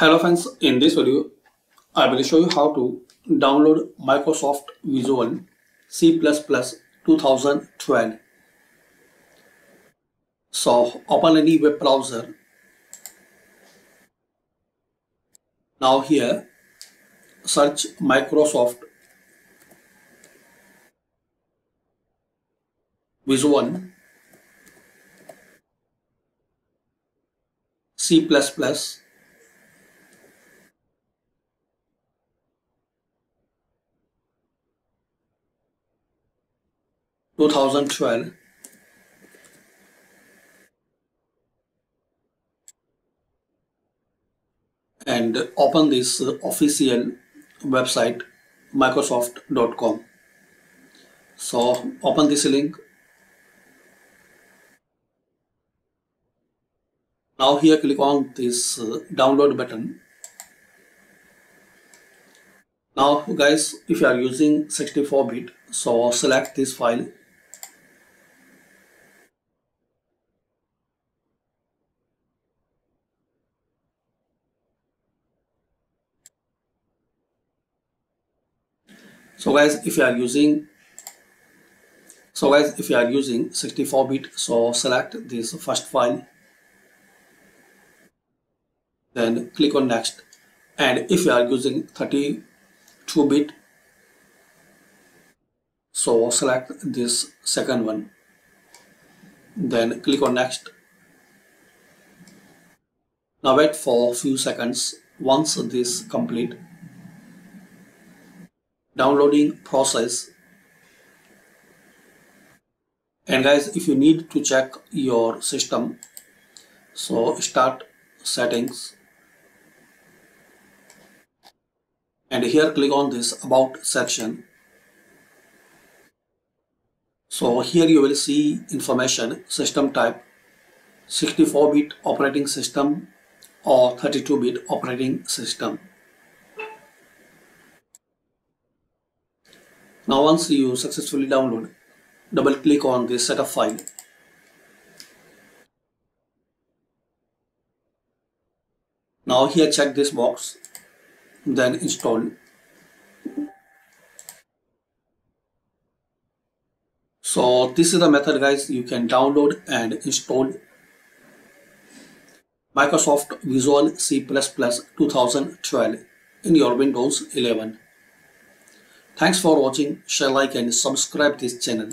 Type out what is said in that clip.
Hello friends, in this video I will show you how to download Microsoft Visual C++ 2012. So open any web browser. Now here search Microsoft Visual C++ two thousand twelve. And open this official website microsoft.com so open this link. Now here click on this uh, download button. Now guys if you are using 64 bit so select this file so guys if you are using so guys if you are using 64 bit so select this first file then click on next. And if you are using 32 bit so select this second one. Then click on next. Now wait for a few seconds. Once this complete downloading process. And guys if you need to check your system so start settings. And here click on this about section. So here you will see information system type 64 bit operating system or 32 bit operating system Now once you successfully download, double click on this setup file. Now here check this box, then install. So this is the method guys you can download and install Microsoft Visual C++ 2012 in your Windows 11. Thanks for watching, share, like and subscribe this channel.